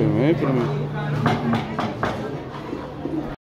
Primeiro, primeiro.